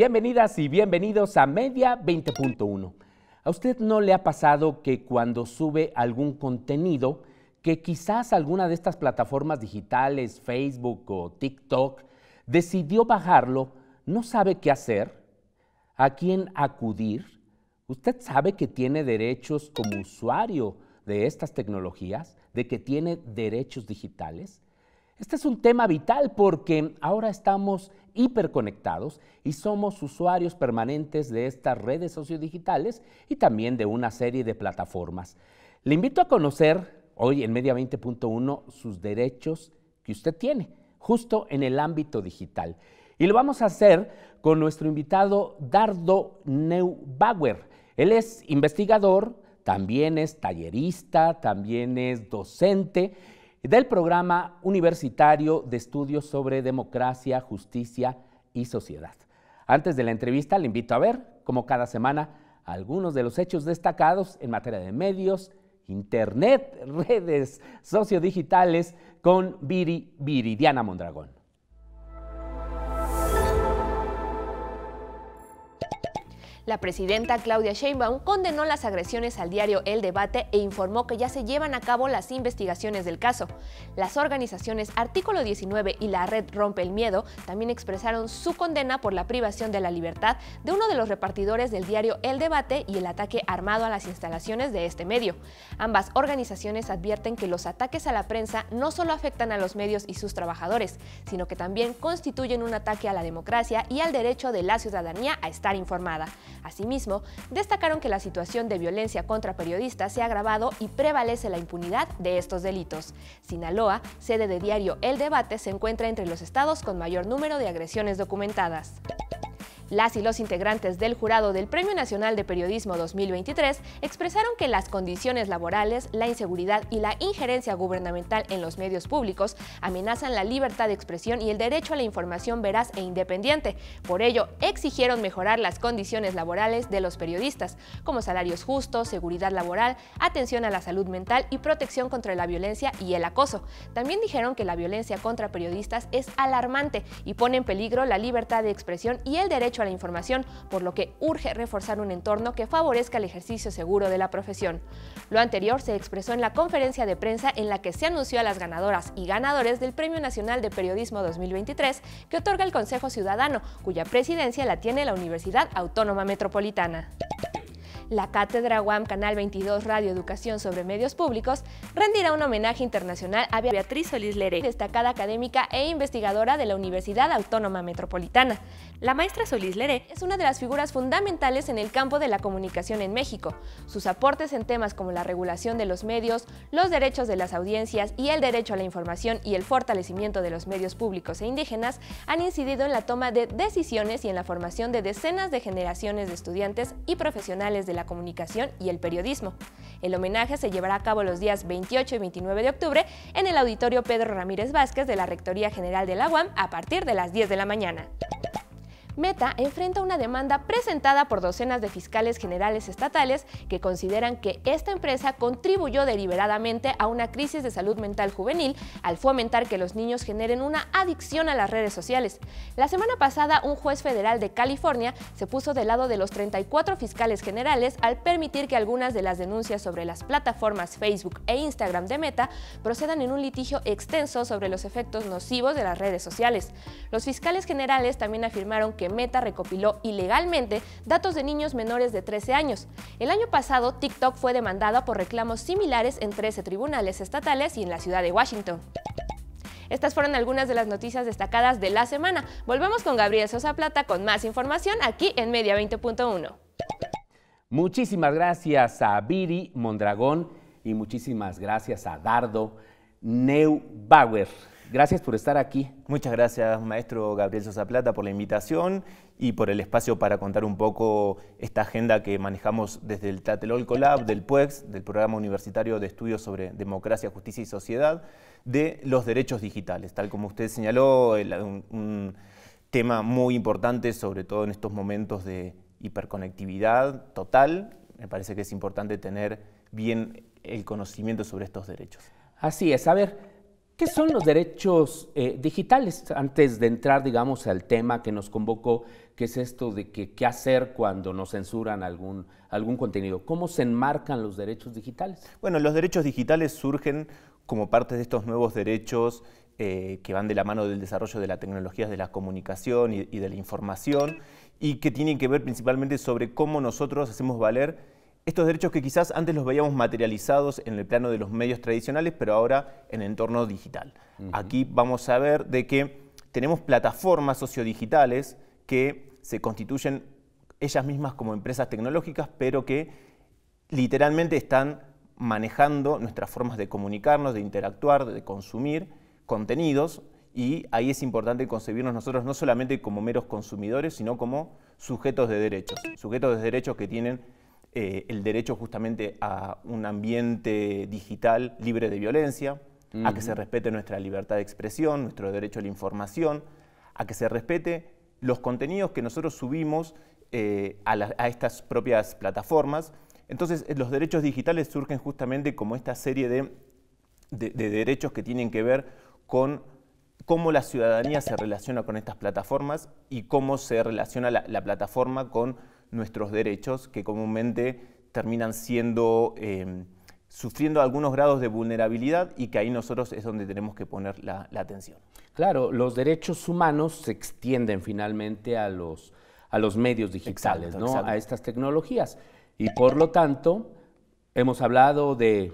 Bienvenidas y bienvenidos a Media 20.1. ¿A usted no le ha pasado que cuando sube algún contenido, que quizás alguna de estas plataformas digitales, Facebook o TikTok, decidió bajarlo, no sabe qué hacer, a quién acudir? ¿Usted sabe que tiene derechos como usuario de estas tecnologías, de que tiene derechos digitales? Este es un tema vital porque ahora estamos hiperconectados y somos usuarios permanentes de estas redes sociodigitales y también de una serie de plataformas. Le invito a conocer hoy en Media 20.1 sus derechos que usted tiene justo en el ámbito digital. Y lo vamos a hacer con nuestro invitado Dardo Neubauer. Él es investigador, también es tallerista, también es docente del programa universitario de estudios sobre democracia, justicia y sociedad. Antes de la entrevista, le invito a ver, como cada semana, algunos de los hechos destacados en materia de medios, internet, redes sociodigitales con Viri Viridiana Mondragón. La presidenta Claudia Sheinbaum condenó las agresiones al diario El Debate e informó que ya se llevan a cabo las investigaciones del caso. Las organizaciones Artículo 19 y la Red Rompe el Miedo también expresaron su condena por la privación de la libertad de uno de los repartidores del diario El Debate y el ataque armado a las instalaciones de este medio. Ambas organizaciones advierten que los ataques a la prensa no solo afectan a los medios y sus trabajadores, sino que también constituyen un ataque a la democracia y al derecho de la ciudadanía a estar informada. Asimismo, destacaron que la situación de violencia contra periodistas se ha agravado y prevalece la impunidad de estos delitos. Sinaloa, sede de diario El Debate, se encuentra entre los estados con mayor número de agresiones documentadas. Las y los integrantes del jurado del Premio Nacional de Periodismo 2023 expresaron que las condiciones laborales, la inseguridad y la injerencia gubernamental en los medios públicos amenazan la libertad de expresión y el derecho a la información veraz e independiente. Por ello, exigieron mejorar las condiciones laborales de los periodistas, como salarios justos, seguridad laboral, atención a la salud mental y protección contra la violencia y el acoso. También dijeron que la violencia contra periodistas es alarmante y pone en peligro la libertad de expresión y el derecho a la información, por lo que urge reforzar un entorno que favorezca el ejercicio seguro de la profesión. Lo anterior se expresó en la conferencia de prensa en la que se anunció a las ganadoras y ganadores del Premio Nacional de Periodismo 2023 que otorga el Consejo Ciudadano, cuya presidencia la tiene la Universidad Autónoma Metropolitana la Cátedra UAM Canal 22 Radio Educación sobre Medios Públicos rendirá un homenaje internacional a Beatriz Solís Leré, destacada académica e investigadora de la Universidad Autónoma Metropolitana. La maestra Solís Leré es una de las figuras fundamentales en el campo de la comunicación en México. Sus aportes en temas como la regulación de los medios, los derechos de las audiencias y el derecho a la información y el fortalecimiento de los medios públicos e indígenas han incidido en la toma de decisiones y en la formación de decenas de generaciones de estudiantes y profesionales de la comunicación y el periodismo. El homenaje se llevará a cabo los días 28 y 29 de octubre en el Auditorio Pedro Ramírez Vázquez de la Rectoría General de la UAM a partir de las 10 de la mañana. Meta enfrenta una demanda presentada por docenas de fiscales generales estatales que consideran que esta empresa contribuyó deliberadamente a una crisis de salud mental juvenil al fomentar que los niños generen una adicción a las redes sociales. La semana pasada, un juez federal de California se puso del lado de los 34 fiscales generales al permitir que algunas de las denuncias sobre las plataformas Facebook e Instagram de Meta procedan en un litigio extenso sobre los efectos nocivos de las redes sociales. Los fiscales generales también afirmaron que Meta recopiló ilegalmente datos de niños menores de 13 años. El año pasado, TikTok fue demandada por reclamos similares en 13 tribunales estatales y en la ciudad de Washington. Estas fueron algunas de las noticias destacadas de la semana. Volvemos con Gabriel Sosa Plata con más información aquí en Media 20.1. Muchísimas gracias a Viri Mondragón y muchísimas gracias a Dardo Neubauer. Gracias por estar aquí. Muchas gracias, maestro Gabriel Sosa Plata, por la invitación y por el espacio para contar un poco esta agenda que manejamos desde el Tlatelolco Lab, del PUEX, del Programa Universitario de Estudios sobre Democracia, Justicia y Sociedad, de los derechos digitales. Tal como usted señaló, un, tema muy importante, sobre todo en estos momentos de hiperconectividad total. Me parece que es importante tener bien el conocimiento sobre estos derechos. Así es. A ver, ¿Qué son los derechos eh, digitales? Antes de entrar, digamos, al tema que nos convocó, que es esto de que, qué hacer cuando nos censuran algún, algún contenido. ¿Cómo se enmarcan los derechos digitales? Bueno, los derechos digitales surgen como parte de estos nuevos derechos eh, que van de la mano del desarrollo de las tecnologías de la comunicación y, y de la información y que tienen que ver principalmente sobre cómo nosotros hacemos valer estos derechos que quizás antes los veíamos materializados en el plano de los medios tradicionales, pero ahora en el entorno digital. Aquí vamos a ver de que tenemos plataformas sociodigitales que se constituyen ellas mismas como empresas tecnológicas, pero que literalmente están manejando nuestras formas de comunicarnos, de interactuar, de consumir contenidos, y ahí es importante concebirnos nosotros no solamente como meros consumidores, sino como sujetos de derechos, sujetos de derechos que tienen eh, el derecho justamente a un ambiente digital libre de violencia, a que se respete nuestra libertad de expresión, nuestro derecho a la información, a que se respete los contenidos que nosotros subimos eh, a, estas propias plataformas. Entonces, eh, los derechos digitales surgen justamente como esta serie de, derechos que tienen que ver con cómo la ciudadanía se relaciona con estas plataformas y cómo se relaciona la plataforma con nuestros derechos que comúnmente terminan siendo, eh, sufriendo algunos grados de vulnerabilidad y que ahí nosotros es donde tenemos que poner la, atención. Claro, los derechos humanos se extienden finalmente a los, a los medios digitales, ¿no? a estas tecnologías. Y por lo tanto, hemos hablado de,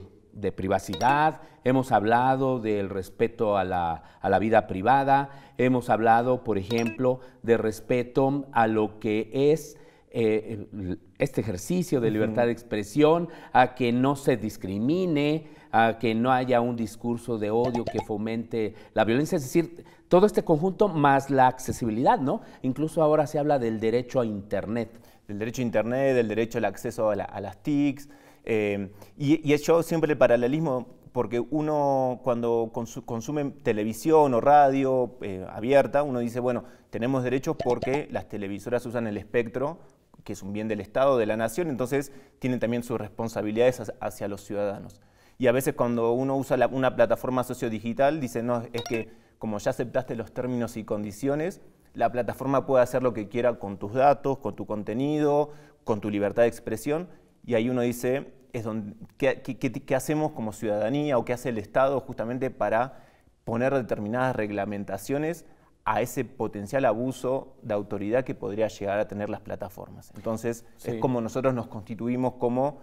privacidad, hemos hablado del respeto a la, a la, vida privada, hemos hablado, por ejemplo, de respeto a lo que es eh, este ejercicio de libertad de expresión, a que no se discrimine, a que no haya un discurso de odio que fomente la violencia, es decir, todo este conjunto más la accesibilidad, ¿no? Incluso ahora se habla del derecho a Internet. Del derecho a Internet, del derecho al acceso a, las TICs. Eh, y, y yo siempre el paralelismo porque uno cuando consume televisión o radio eh, abierta, uno dice, bueno, tenemos derechos porque las televisoras usan el espectro que es un bien del Estado, de la nación, entonces tienen también sus responsabilidades hacia los ciudadanos. Y a veces cuando uno usa una plataforma sociodigital, dice, no, es que como ya aceptaste los términos y condiciones, la plataforma puede hacer lo que quiera con tus datos, con tu contenido, con tu libertad de expresión, y ahí uno dice, es donde, ¿qué, qué hacemos como ciudadanía o qué hace el Estado justamente para poner determinadas reglamentaciones a ese potencial abuso de autoridad que podría llegar a tener las plataformas. Entonces, es como nosotros nos constituimos como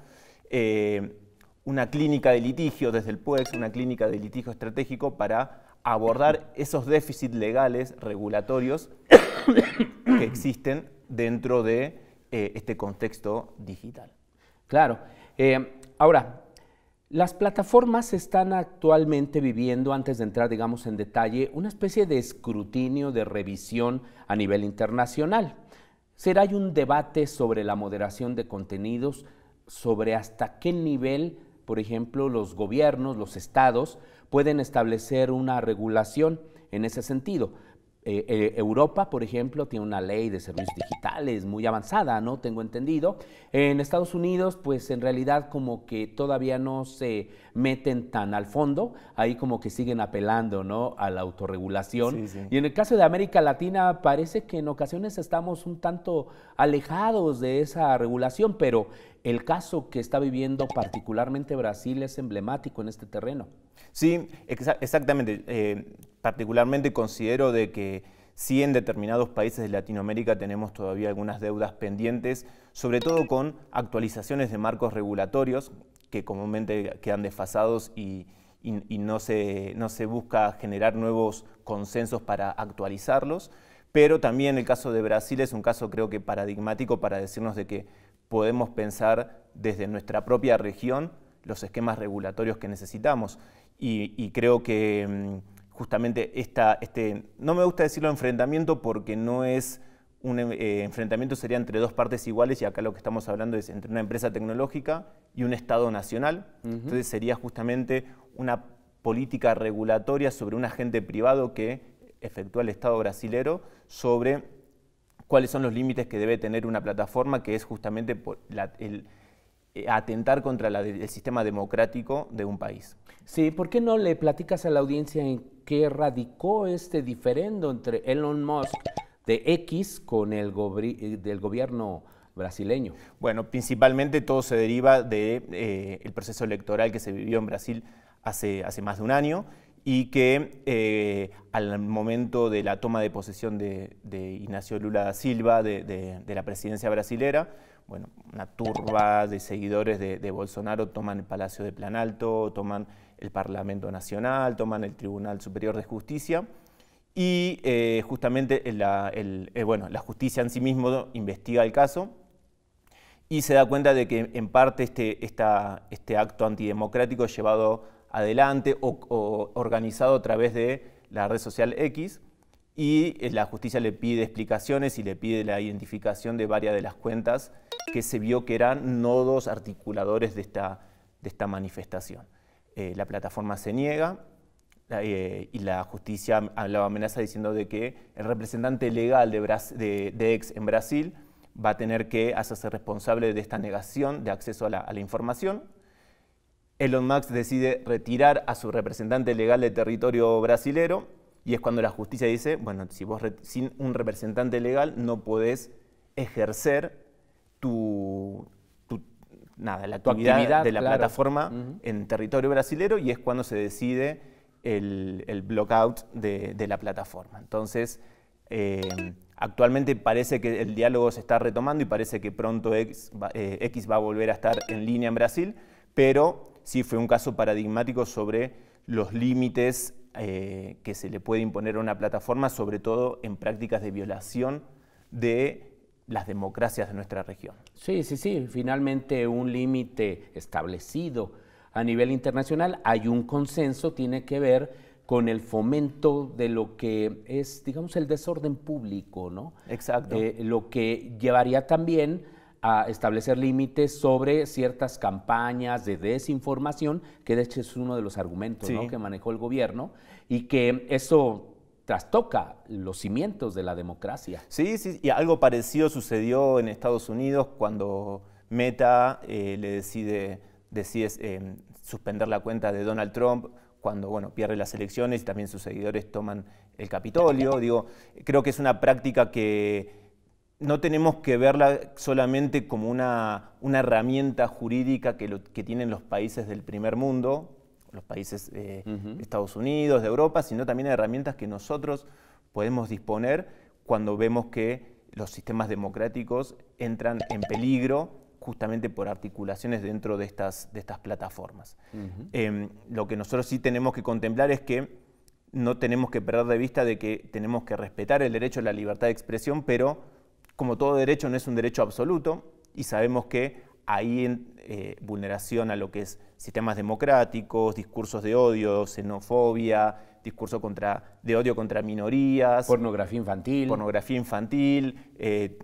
eh, una clínica de litigio desde el PUEX, una clínica de litigio estratégico para abordar esos déficits legales, regulatorios, que existen dentro de eh, este contexto digital. Claro. Eh, ahora, las plataformas están actualmente viviendo, antes de entrar, digamos, en detalle, una especie de escrutinio, de revisión a nivel internacional. Será un debate sobre la moderación de contenidos, sobre hasta qué nivel, por ejemplo, los gobiernos, los estados, pueden establecer una regulación en ese sentido. Eh, eh, Europa, por ejemplo, tiene una ley de servicios digitales muy avanzada, ¿no? Tengo entendido. En Estados Unidos, pues en realidad como que todavía no se meten tan al fondo, ahí como que siguen apelando, ¿no? A la autorregulación. Y en el caso de América Latina parece que en ocasiones estamos un tanto alejados de esa regulación, pero el caso que está viviendo particularmente Brasil es emblemático en este terreno. Sí, exactamente. Eh, particularmente considero de que sí en determinados países de Latinoamérica tenemos todavía algunas deudas pendientes, sobre todo con actualizaciones de marcos regulatorios que comúnmente quedan desfasados y, no, se, no se busca generar nuevos consensos para actualizarlos. Pero también el caso de Brasil es un caso creo que paradigmático para decirnos de que podemos pensar desde nuestra propia región los esquemas regulatorios que necesitamos. Y, creo que mm, justamente esta, este, no me gusta decirlo enfrentamiento porque no es un eh, enfrentamiento, sería entre dos partes iguales y acá lo que estamos hablando es entre una empresa tecnológica y un Estado nacional. Entonces sería justamente una política regulatoria sobre un agente privado que efectúa el Estado brasilero sobre cuáles son los límites que debe tener una plataforma, que es justamente el, eh, atentar contra el sistema democrático de un país. Sí, ¿por qué no le platicas a la audiencia en qué radicó este diferendo entre Elon Musk de X con el eh, del gobierno brasileño? Bueno, principalmente todo se deriva del de, el proceso electoral que se vivió en Brasil hace, hace más de un año y que eh, al momento de la toma de posesión de, Ignacio Lula da Silva de, la presidencia brasilera, bueno, una turba de seguidores de, Bolsonaro toman el Palacio de Planalto, toman el Parlamento Nacional, toman el Tribunal Superior de Justicia y eh, justamente la, eh, bueno, la justicia en sí mismo investiga el caso y se da cuenta de que en parte este, este acto antidemocrático llevado adelante o, organizado a través de la red social X y eh, la justicia le pide explicaciones y le pide la identificación de varias de las cuentas que se vio que eran nodos articuladores de esta, de esta manifestación. Eh, la plataforma se niega eh, y la justicia amenaza diciendo de que el representante legal de, ex en Brasil va a tener que hacerse responsable de esta negación de acceso a la, a la información Elon Musk decide retirar a su representante legal de territorio brasilero y es cuando la justicia dice, bueno, si vos sin un representante legal no podés ejercer tu, nada, la actividad, de la plataforma en territorio brasilero y es cuando se decide el, el blockout de, la plataforma. Entonces, eh, actualmente parece que el diálogo se está retomando y parece que pronto X eh, X va a volver a estar en línea en Brasil, pero sí fue un caso paradigmático sobre los límites eh, que se le puede imponer a una plataforma, sobre todo en prácticas de violación de las democracias de nuestra región. Sí, sí, sí, finalmente un límite establecido a nivel internacional, hay un consenso, tiene que ver con el fomento de lo que es, digamos, el desorden público, ¿no? Exacto. Eh, lo que llevaría también a establecer límites sobre ciertas campañas de desinformación, que de hecho es uno de los argumentos que manejó el gobierno, y que eso trastoca los cimientos de la democracia. Sí, sí, y algo parecido sucedió en Estados Unidos cuando Meta eh, le decide, decide eh, suspender la cuenta de Donald Trump cuando bueno, pierde las elecciones y también sus seguidores toman el Capitolio. Digo, creo que es una práctica que no tenemos que verla solamente como una, herramienta jurídica que, tienen los países del primer mundo, los países de Estados Unidos, de Europa, sino también herramientas que nosotros podemos disponer cuando vemos que los sistemas democráticos entran en peligro justamente por articulaciones dentro de estas, de estas plataformas. Em, lo que nosotros sí tenemos que contemplar es que no tenemos que perder de vista de que tenemos que respetar el derecho a la libertad de expresión, pero como todo derecho no es un derecho absoluto y sabemos que hay en, eh, vulneración a lo que es sistemas democráticos, discursos de odio, xenofobia, discurso contra, de odio contra minorías. Pornografía infantil. Pornografía infantil. Eh,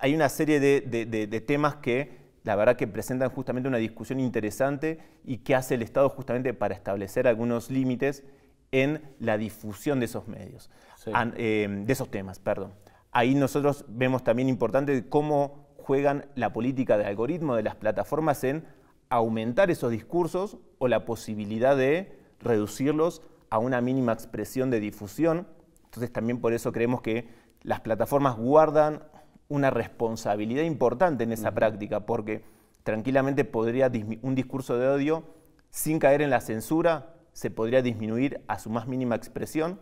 hay una serie de, temas que la verdad que presentan justamente una discusión interesante y que hace el Estado justamente para establecer algunos límites en la difusión de esos medios, eh, de esos temas, perdón ahí nosotros vemos también importante cómo juegan la política de algoritmo de las plataformas en aumentar esos discursos o la posibilidad de reducirlos a una mínima expresión de difusión. Entonces también por eso creemos que las plataformas guardan una responsabilidad importante en esa práctica, porque tranquilamente podría un discurso de odio, sin caer en la censura, se podría disminuir a su más mínima expresión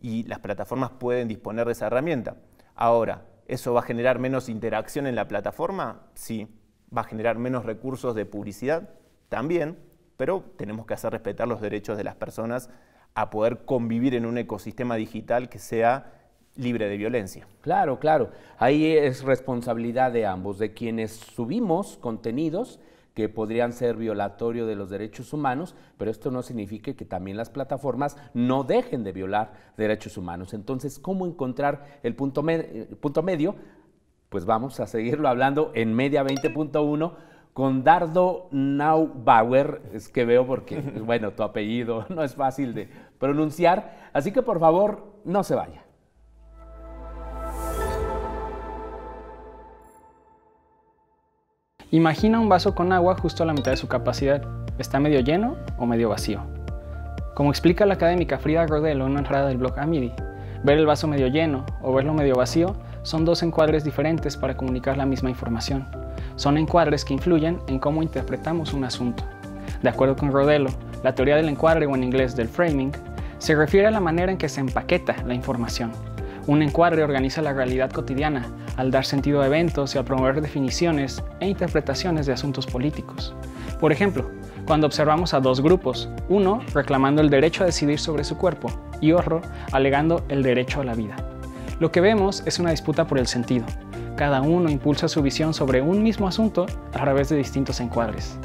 y las plataformas pueden disponer de esa herramienta. Ahora, ¿eso va a generar menos interacción en la plataforma? Sí. ¿Va a generar menos recursos de publicidad? También, pero tenemos que hacer respetar los derechos de las personas a poder convivir en un ecosistema digital que sea libre de violencia. Claro, claro. Ahí es responsabilidad de ambos, de quienes subimos contenidos que podrían ser violatorio de los derechos humanos, pero esto no significa que también las plataformas no dejen de violar derechos humanos. Entonces, ¿cómo encontrar el punto, punto medio? Pues vamos a seguirlo hablando en Media 20.1 con Dardo Naubauer, es que veo porque, bueno, tu apellido no es fácil de pronunciar, así que por favor, no se vaya. Imagina un vaso con agua justo a la mitad de su capacidad. ¿Está medio lleno o medio vacío? Como explica la académica Frida Rodelo en una entrada del blog Amidi, ver el vaso medio lleno o verlo medio vacío son dos encuadres diferentes para comunicar la misma información. Son encuadres que influyen en cómo interpretamos un asunto. De acuerdo con Rodelo, la teoría del encuadre o en inglés del framing se refiere a la manera en que se empaqueta la información. Un encuadre organiza la realidad cotidiana al dar sentido a eventos y al promover definiciones e interpretaciones de asuntos políticos. Por ejemplo, cuando observamos a dos grupos, uno reclamando el derecho a decidir sobre su cuerpo y otro alegando el derecho a la vida. Lo que vemos es una disputa por el sentido. Cada uno impulsa su visión sobre un mismo asunto a través de distintos encuadres.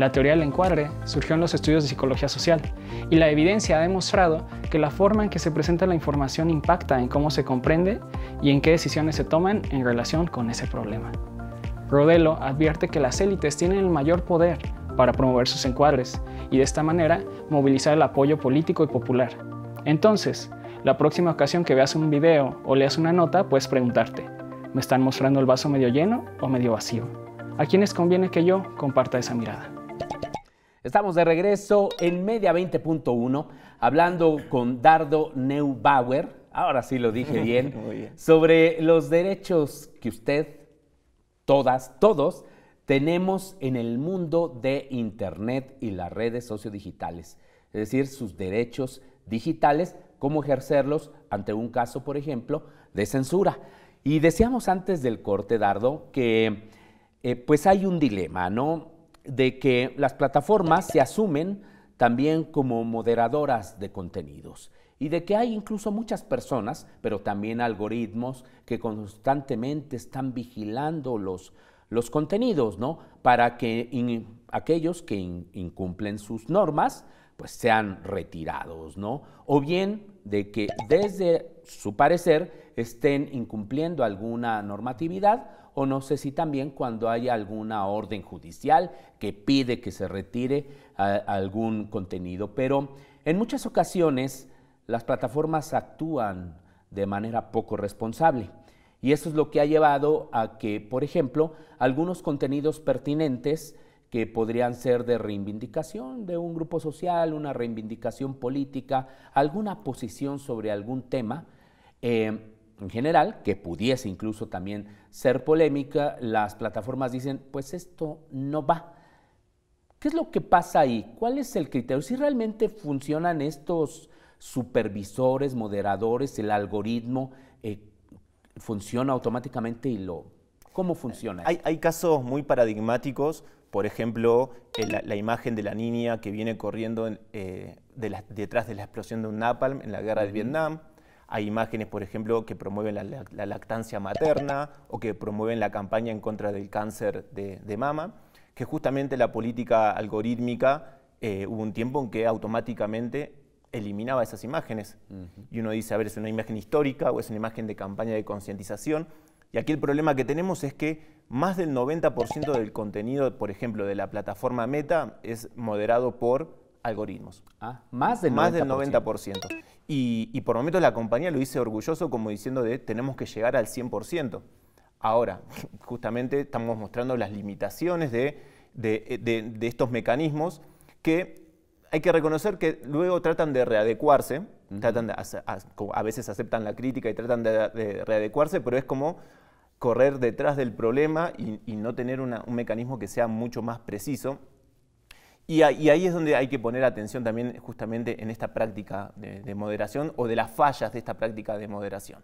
La teoría del encuadre surgió en los estudios de psicología social y la evidencia ha demostrado que la forma en que se presenta la información impacta en cómo se comprende y en qué decisiones se toman en relación con ese problema. Rodelo advierte que las élites tienen el mayor poder para promover sus encuadres y de esta manera movilizar el apoyo político y popular. Entonces, la próxima ocasión que veas un video o leas una nota, puedes preguntarte, ¿me están mostrando el vaso medio lleno o medio vacío? ¿A quiénes conviene que yo comparta esa mirada? Estamos de regreso en Media 20.1 hablando con Dardo Neubauer, ahora sí lo dije bien, sobre los derechos que usted, todas, todos, tenemos en el mundo de Internet y las redes sociodigitales, es decir, sus derechos digitales, cómo ejercerlos ante un caso, por ejemplo, de censura. Y decíamos antes del corte, Dardo, que eh, pues hay un dilema, ¿no? De que las plataformas se asumen también como moderadoras de contenidos y de que hay incluso muchas personas, pero también algoritmos que constantemente están vigilando los, los contenidos, ¿no? Para que aquellos que incumplen sus normas, pues sean retirados, ¿no? O bien de que desde su parecer estén incumpliendo alguna normatividad o no sé si también cuando hay alguna orden judicial que pide que se retire algún contenido. Pero en muchas ocasiones las plataformas actúan de manera poco responsable. Y eso es lo que ha llevado a que, por ejemplo, algunos contenidos pertinentes que podrían ser de reivindicación de un grupo social, una reivindicación política, alguna posición sobre algún tema, eh, en general, que pudiese incluso también ser polémica, las plataformas dicen, pues esto no va. ¿Qué es lo que pasa ahí? ¿Cuál es el criterio? Si realmente funcionan estos supervisores, moderadores, el algoritmo eh, funciona automáticamente y lo... ¿Cómo funciona? Hay, casos muy paradigmáticos, por ejemplo, la, imagen de la niña que viene corriendo eh, detrás de la explosión de un napalm en la guerra de Vietnam, hay imágenes, por ejemplo, que promueven la, lactancia materna o que promueven la campaña en contra del cáncer de, mama, que justamente la política algorítmica eh, hubo un tiempo en que automáticamente eliminaba esas imágenes. Y uno dice, a ver, ¿es una imagen histórica o es una imagen de campaña de concientización? Y aquí el problema que tenemos es que más del 90% del contenido, por ejemplo, de la plataforma Meta es moderado por algoritmos. Ah, más del 90%. Más del 90%. Y, por momentos la compañía lo dice orgulloso como diciendo de tenemos que llegar al 100%. Ahora, justamente estamos mostrando las limitaciones de, estos mecanismos que hay que reconocer que luego tratan de readecuarse, tratan a, veces aceptan la crítica y tratan de, readecuarse, pero es como correr detrás del problema y, no tener un mecanismo que sea mucho más preciso. Y, ahí es donde hay que poner atención también justamente en esta práctica de, moderación o de las fallas de esta práctica de moderación.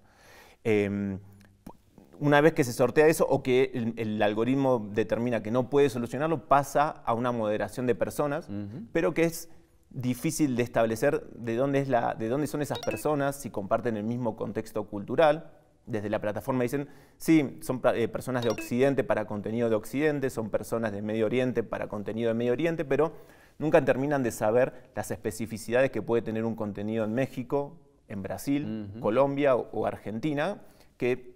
Em, una vez que se sortea eso o que el, algoritmo determina que no puede solucionarlo, pasa a una moderación de personas, pero que es difícil de establecer de dónde, es la, de dónde son esas personas, si comparten el mismo contexto cultural, desde la plataforma dicen, sí, son eh, personas de Occidente para contenido de Occidente, son personas de Medio Oriente para contenido de Medio Oriente, pero nunca terminan de saber las especificidades que puede tener un contenido en México, en Brasil, Colombia o, Argentina, que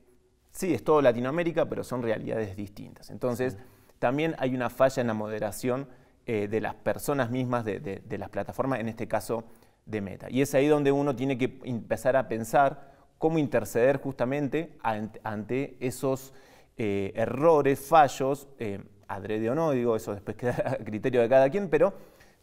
sí, es todo Latinoamérica, pero son realidades distintas. Entonces, también hay una falla en la moderación eh, de las personas mismas de, de las plataformas, en este caso de Meta. Y es ahí donde uno tiene que empezar a pensar cómo interceder justamente ante, esos eh, errores, fallos, eh, adrede o no, digo, eso después queda a criterio de cada quien, pero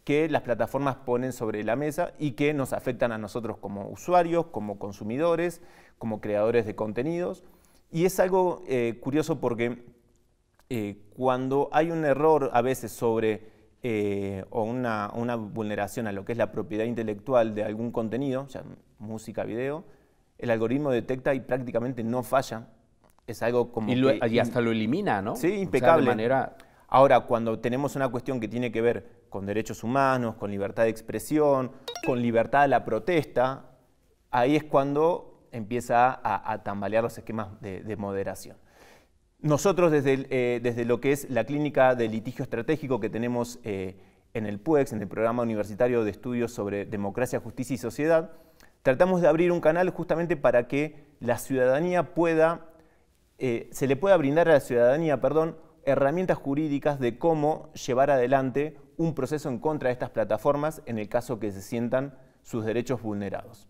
que las plataformas ponen sobre la mesa y que nos afectan a nosotros como usuarios, como consumidores, como creadores de contenidos. Y es algo eh, curioso porque cuando hay un error a veces sobre o una, vulneración a lo que es la propiedad intelectual de algún contenido, ya música, video, el algoritmo detecta y prácticamente no falla. Es algo como. Y, hasta lo elimina, ¿no? Sí, impecable. manera... Ahora, cuando tenemos una cuestión que tiene que ver con derechos humanos, con libertad de expresión, con libertad de la protesta, ahí es cuando empieza a, tambalear los esquemas de, moderación. Nosotros desde, eh, desde, lo que es la clínica de litigio estratégico que tenemos eh, en el PUEX, en el Programa Universitario de Estudios sobre Democracia, Justicia y Sociedad, tratamos de abrir un canal justamente para que la ciudadanía pueda, eh, se le pueda brindar a la ciudadanía, perdón, herramientas jurídicas de cómo llevar adelante un proceso en contra de estas plataformas en el caso que se sientan sus derechos vulnerados.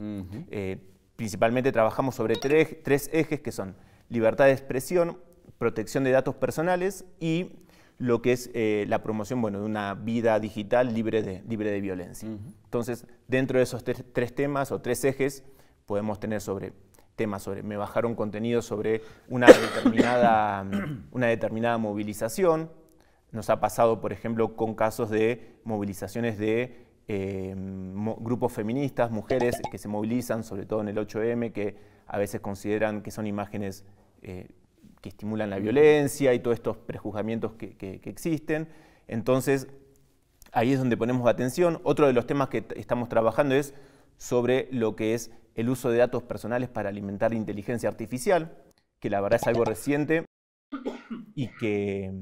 Eh, principalmente trabajamos sobre tres, ejes que son libertad de expresión, protección de datos personales y lo que es eh, la promoción bueno, de una vida digital libre de, libre de violencia. Entonces, dentro de esos tres temas o tres ejes, podemos tener sobre temas sobre, me bajaron contenido sobre una determinada, una determinada movilización. Nos ha pasado, por ejemplo, con casos de movilizaciones de eh, grupos feministas, mujeres que se movilizan, sobre todo en el 8M, que a veces consideran que son imágenes eh, que estimulan la violencia y todos estos prejuzgamientos que, que, existen. Entonces, ahí es donde ponemos atención. Otro de los temas que estamos trabajando es sobre lo que es el uso de datos personales para alimentar inteligencia artificial, que la verdad es algo reciente y que,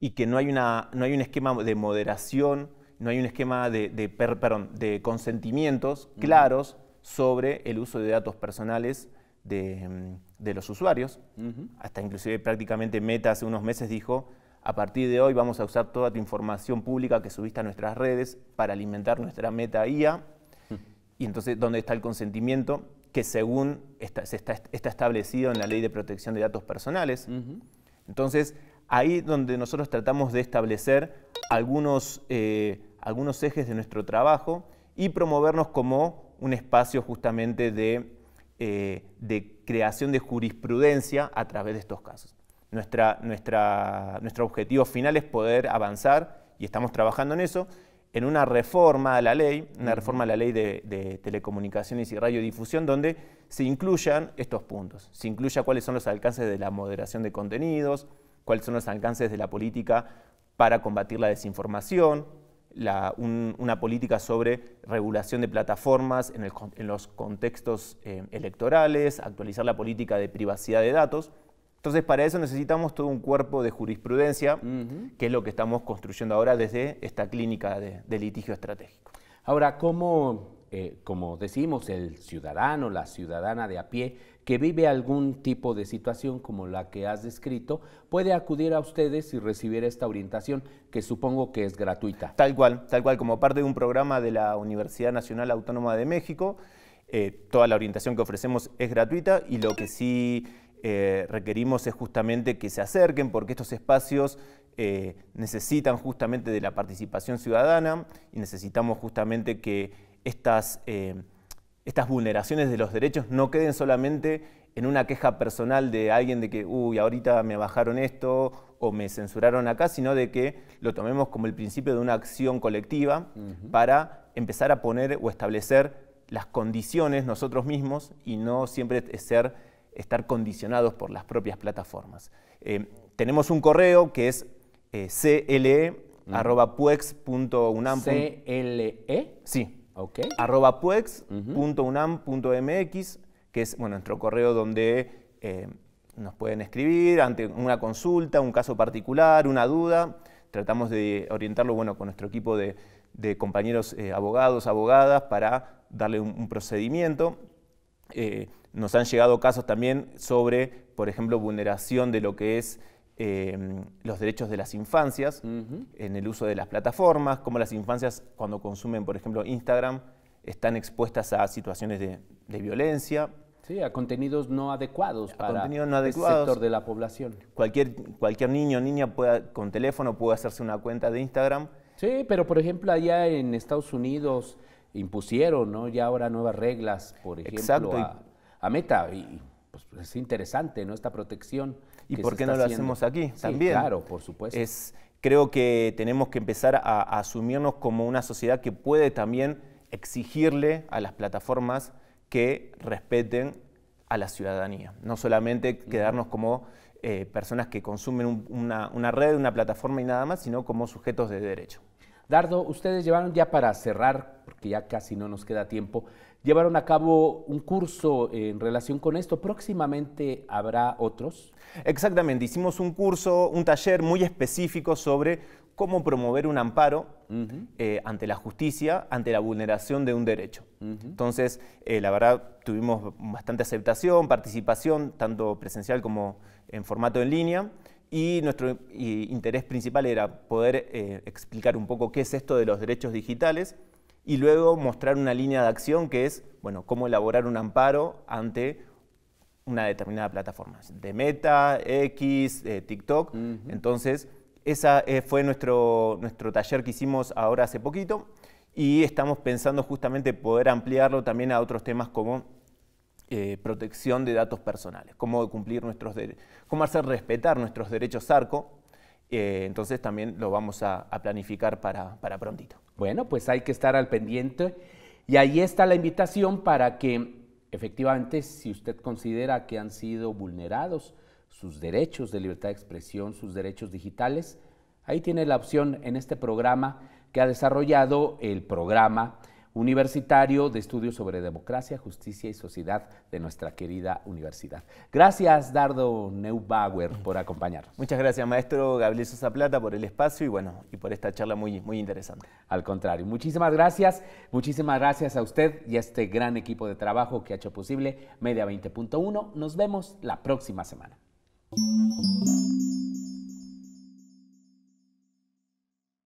y que no, hay una, no hay un esquema de moderación, no hay un esquema de, de, consentimientos claros sobre el uso de datos personales de, los usuarios. Hasta inclusive prácticamente Meta hace unos meses dijo, a partir de hoy vamos a usar toda tu información pública que subiste a nuestras redes para alimentar nuestra Meta IA y entonces, ¿dónde está el consentimiento? Que según está, está, establecido en la Ley de Protección de Datos Personales. Entonces, ahí donde nosotros tratamos de establecer algunos, eh, algunos ejes de nuestro trabajo y promovernos como un espacio justamente de, eh, de creación de jurisprudencia a través de estos casos. Nuestra, nuestra, nuestro objetivo final es poder avanzar y estamos trabajando en eso en una reforma a la ley, una reforma a la ley de, telecomunicaciones y radiodifusión, donde se incluyan estos puntos. Se incluya cuáles son los alcances de la moderación de contenidos, cuáles son los alcances de la política para combatir la desinformación, una política sobre regulación de plataformas en, los contextos eh, electorales, actualizar la política de privacidad de datos. Entonces, para eso necesitamos todo un cuerpo de jurisprudencia, que es lo que estamos construyendo ahora desde esta clínica de, litigio estratégico. Ahora, ¿cómo, eh, como decimos, el ciudadano, la ciudadana de a pie, que vive algún tipo de situación como la que has descrito, puede acudir a ustedes y recibir esta orientación, que supongo que es gratuita? Tal cual, tal cual, como parte de un programa de la Universidad Nacional Autónoma de México, eh, toda la orientación que ofrecemos es gratuita y lo que sí eh, requerimos es justamente que se acerquen porque estos espacios eh, necesitan justamente de la participación ciudadana y necesitamos justamente que estas, estas vulneraciones de los derechos no queden solamente en una queja personal de alguien de que, uy, ahorita me bajaron esto o me censuraron acá, sino de que lo tomemos como el principio de una acción colectiva para empezar a poner o establecer las condiciones nosotros mismos y no siempre ser estar condicionados por las propias plataformas. Eh, tenemos un correo que es eh, cle.puex.unam. ¿CLE? Sí. Ok. arroba puex.unam.mx, que es bueno, nuestro correo donde eh, nos pueden escribir ante una consulta, un caso particular, una duda. Tratamos de orientarlo bueno, con nuestro equipo de, compañeros abogados, abogadas, para darle un, procedimiento nos han llegado casos también sobre, por ejemplo, vulneración de lo que es eh, los derechos de las infancias en el uso de las plataformas, como las infancias cuando consumen, por ejemplo, Instagram, están expuestas a situaciones de, violencia. Sí, a contenidos no adecuados para contenidos no adecuados. sector de la población. Cualquier, cualquier niño o niña pueda, con teléfono puede hacerse una cuenta de Instagram. Sí, pero por ejemplo allá en Estados Unidos impusieron, ¿no? Ya ahora nuevas reglas, por ejemplo, Exacto, a, a Meta y pues, es interesante, ¿no? Esta protección. ¿Y por qué no lo haciendo. hacemos aquí Sí, también? Claro, por supuesto. Es, creo que tenemos que empezar a, a asumirnos como una sociedad que puede también exigirle a las plataformas que respeten a la ciudadanía. No solamente quedarnos como eh, personas que consumen un- una, una red, una plataforma y nada más, sino como sujetos de derecho. Dardo, ustedes llevaron ya para cerrar, porque ya casi no nos queda tiempo, llevaron a cabo un curso en relación con esto. Próximamente habrá otros. Exactamente, hicimos un curso, un taller muy específico sobre cómo promover un amparo eh, ante la justicia, ante la vulneración de un derecho. Entonces, eh, la verdad, tuvimos bastante aceptación, participación, tanto presencial como en formato en línea. Y nuestro y, interés principal era poder eh, explicar un poco qué es esto de los derechos digitales y luego mostrar una línea de acción que es, bueno, cómo elaborar un amparo ante una determinada plataforma, de Meta, X, eh, TikTok. Entonces, ese fue nuestro, nuestro taller que hicimos ahora hace poquito y estamos pensando justamente poder ampliarlo también a otros temas como eh, protección de datos personales, cómo cumplir nuestros cómo hacer respetar nuestros derechos ARCO. Eh, entonces también lo vamos a, a planificar para, para prontito. Bueno, pues hay que estar al pendiente. Y ahí está la invitación para que efectivamente, si usted considera que han sido vulnerados sus derechos de libertad de expresión, sus derechos digitales, ahí tiene la opción en este programa que ha desarrollado el programa universitario de estudios sobre democracia, justicia y sociedad de nuestra querida universidad. Gracias, Dardo Neubauer, por acompañarnos. Muchas gracias, maestro Gabriel Sosa Plata, por el espacio y bueno, y por esta charla muy, muy interesante. Al contrario, muchísimas gracias, muchísimas gracias a usted y a este gran equipo de trabajo que ha hecho posible Media 20.1. Nos vemos la próxima semana.